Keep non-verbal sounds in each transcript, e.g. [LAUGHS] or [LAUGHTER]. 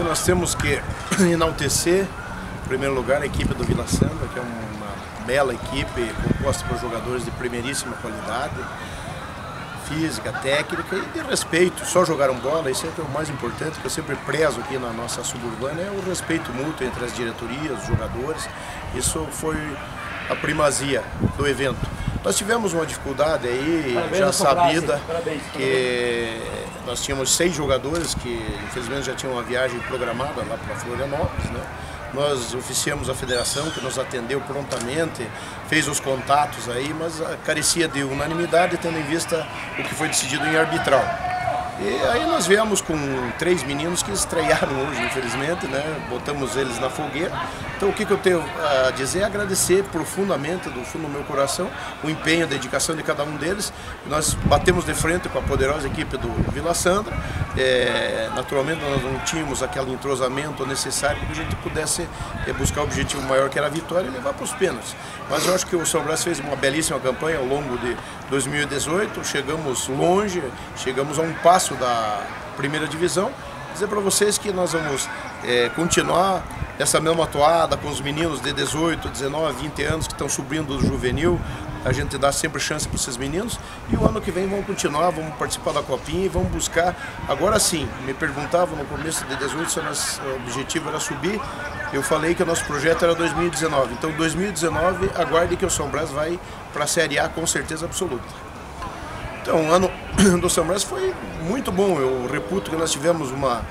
Nós temos que [CLEARS THROAT] enaltecer, em primeiro lugar, a equipe do Vila Samba, que é uma bela equipe composta por jogadores de primeiríssima qualidade, física, técnica e de respeito. Só jogaram bola, isso é o mais importante, que eu sempre prezo aqui na nossa suburbana, é o respeito mútuo entre as diretorias, os jogadores. Isso foi a primazia do evento. Nós tivemos uma dificuldade aí, Parabéns já sabida, Parabéns. que nós tínhamos seis jogadores que infelizmente já tinham uma viagem programada lá para Florianópolis, né? Nós oficiamos a federação que nos atendeu prontamente, fez os contatos aí, mas carecia de unanimidade tendo em vista o que foi decidido em arbitral. E aí nós viemos com três meninos que estrearam hoje, infelizmente, né? Botamos eles na fogueira. Então o que, que eu tenho a dizer é agradecer profundamente, do fundo do meu coração, o empenho, a dedicação de cada um deles. Nós batemos de frente com a poderosa equipe do Vila Sandra. É, naturalmente nós não tínhamos aquele entrosamento necessário para que a gente pudesse é, buscar o objetivo maior que era a vitória e levar para os pênaltis. Mas eu acho que o São Brás fez uma belíssima campanha ao longo de 2018, chegamos longe, chegamos a um passo da primeira divisão. Dizer para vocês que nós vamos é, continuar essa mesma toada com os meninos de 18, 19, 20 anos que estão subindo do juvenil. A gente dá sempre chance para esses meninos e o ano que vem vamos continuar, vamos participar da copinha e vamos buscar. Agora sim, me perguntavam no começo de 18 se o nosso objetivo era subir. Eu falei que o nosso projeto era 2019. Então 2019, aguarde que o São Brás vai para a Série A com certeza absoluta. Então, ano [CLEARS THROAT] do São Brás foi muito bom. Eu reputo que nós tivemos uma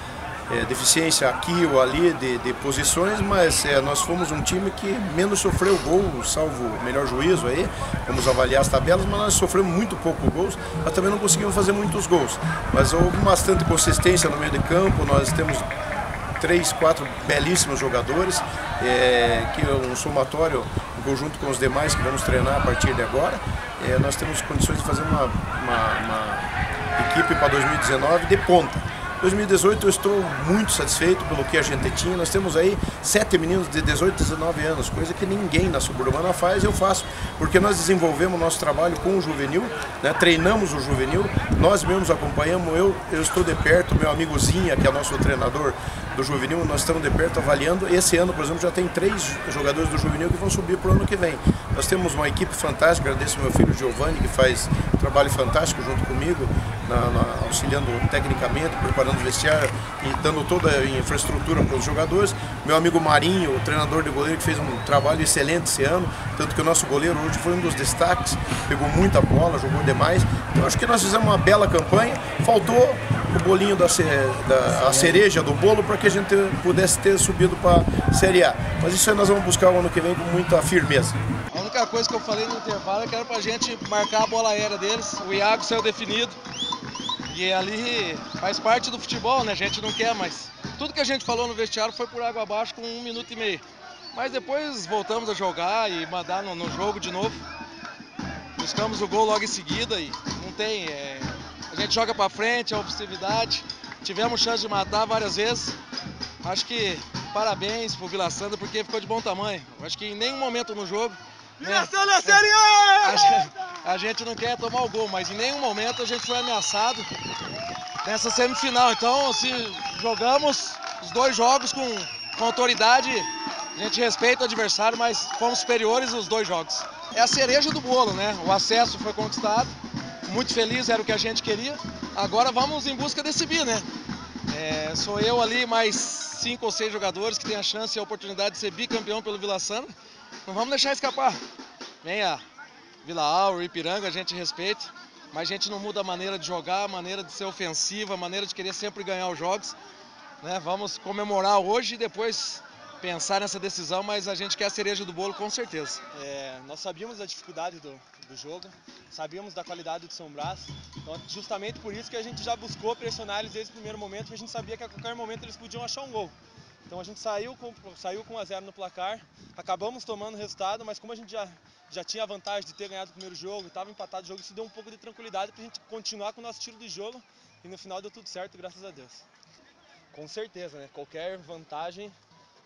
é, deficiência aqui ou ali de, de posições, mas é, nós fomos um time que menos sofreu gol, salvo o melhor juízo aí, vamos avaliar as tabelas, mas nós sofremos muito pouco gols, mas também não conseguimos fazer muitos gols. Mas houve bastante consistência no meio de campo, nós temos três, quatro belíssimos jogadores, é, que é um somatório em conjunto com os demais que vamos treinar a partir de agora. É, nós temos condições de fazer uma, uma, uma equipe para 2019 de ponta. 2018 eu estou muito satisfeito pelo que a gente tinha. Nós temos aí sete meninos de 18, 19 anos, coisa que ninguém na suburbana faz, eu faço, porque nós desenvolvemos nosso trabalho com o juvenil, né? treinamos o juvenil, nós mesmos acompanhamos, eu, eu estou de perto, meu amigo Zinha, que é nosso treinador do juvenil, nós estamos de perto avaliando. Esse ano, por exemplo, já tem três jogadores do juvenil que vão subir para o ano que vem. Nós temos uma equipe fantástica, agradeço ao meu filho Giovanni, que faz um trabalho fantástico junto comigo, na, na, auxiliando tecnicamente, preparando o vestiário e dando toda a infraestrutura para os jogadores. Meu amigo Marinho, o treinador de goleiro, que fez um trabalho excelente esse ano, tanto que o nosso goleiro hoje foi um dos destaques, pegou muita bola, jogou demais. Então acho que nós fizemos uma bela campanha, faltou o bolinho da, da a cereja do bolo para que a gente pudesse ter subido para a Série A. Mas isso aí nós vamos buscar o ano que vem com muita firmeza. A única coisa que eu falei no intervalo é que era para a gente marcar a bola aérea deles. O Iago saiu definido. E ali faz parte do futebol, né? A gente não quer, mas tudo que a gente falou no vestiário foi por água abaixo com um minuto e meio. Mas depois voltamos a jogar e mandar no, no jogo de novo. Buscamos o gol logo em seguida e não tem. É, a gente joga para frente, a ofensividade. Tivemos chance de matar várias vezes. Acho que parabéns pro Vila Sandra porque ficou de bom tamanho. Acho que em nenhum momento no jogo. Vila né, Sandra é, Série A! A gente não quer tomar o gol, mas em nenhum momento a gente foi ameaçado nessa semifinal. Então, se jogamos os dois jogos com, com autoridade, a gente respeita o adversário, mas fomos superiores os dois jogos. É a cereja do bolo, né? O acesso foi conquistado muito feliz, era o que a gente queria. Agora vamos em busca desse bi, né? É, sou eu ali, mais cinco ou seis jogadores que têm a chance e a oportunidade de ser bicampeão pelo Vila Sandra. Não vamos deixar escapar. Venha Vila Auro, Ipiranga, a gente respeita, mas a gente não muda a maneira de jogar, a maneira de ser ofensiva, a maneira de querer sempre ganhar os jogos. Né? Vamos comemorar hoje e depois pensar nessa decisão, mas a gente quer a cereja do bolo com certeza. É, nós sabíamos da dificuldade do, do jogo, sabíamos da qualidade do São Brás, então justamente por isso que a gente já buscou pressionar eles desde o primeiro momento, porque a gente sabia que a qualquer momento eles podiam achar um gol. Então a gente saiu com, saiu com 1 a 0 no placar, acabamos tomando o resultado, mas como a gente já, já tinha a vantagem de ter ganhado o primeiro jogo, estava empatado o jogo, isso deu um pouco de tranquilidade para a gente continuar com o nosso tiro de jogo e no final deu tudo certo, graças a Deus. Com certeza, né? Qualquer vantagem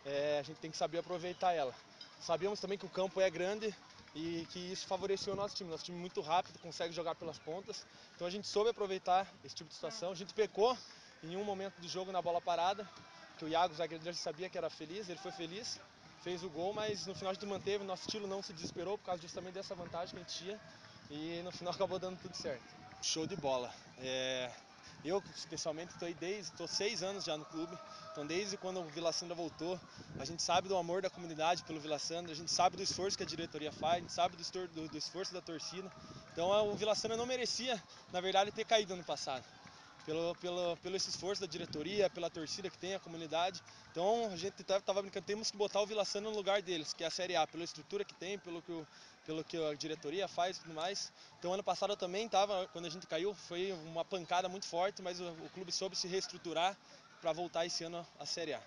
é, a gente tem que saber aproveitar ela. Sabíamos também que o campo é grande e que isso favoreceu o nosso time. Nosso time é muito rápido, consegue jogar pelas pontas. Então a gente soube aproveitar esse tipo de situação. A gente pecou em um momento do jogo na bola parada, que o Iago, o zagueiro, sabia que era feliz, ele foi feliz, fez o gol, mas no final a gente manteve, nosso estilo não se desesperou por causa justamente dessa vantagem que a gente tinha e no final [LAUGHS] acabou dando tudo certo. Show de bola. É, eu, especialmente, estou desde tô seis anos já no clube. Então, desde quando o Vila Sandra voltou, a gente sabe do amor da comunidade pelo Vila Sandra, a gente sabe do esforço que a diretoria faz, a gente sabe do, do, do esforço da torcida. Então, o Vila Sandra não merecia, na verdade, ter caído ano passado pelo, pelo, pelo esse esforço da diretoria, pela torcida que tem, a comunidade. Então a gente estava brincando, temos que botar o Vila Santa no lugar deles, que é a Série A, pela estrutura que tem, pelo que, o, pelo que a diretoria faz e tudo mais. Então ano passado eu também estava, quando a gente caiu, foi uma pancada muito forte, mas o, o clube soube se reestruturar para voltar esse ano à Série A.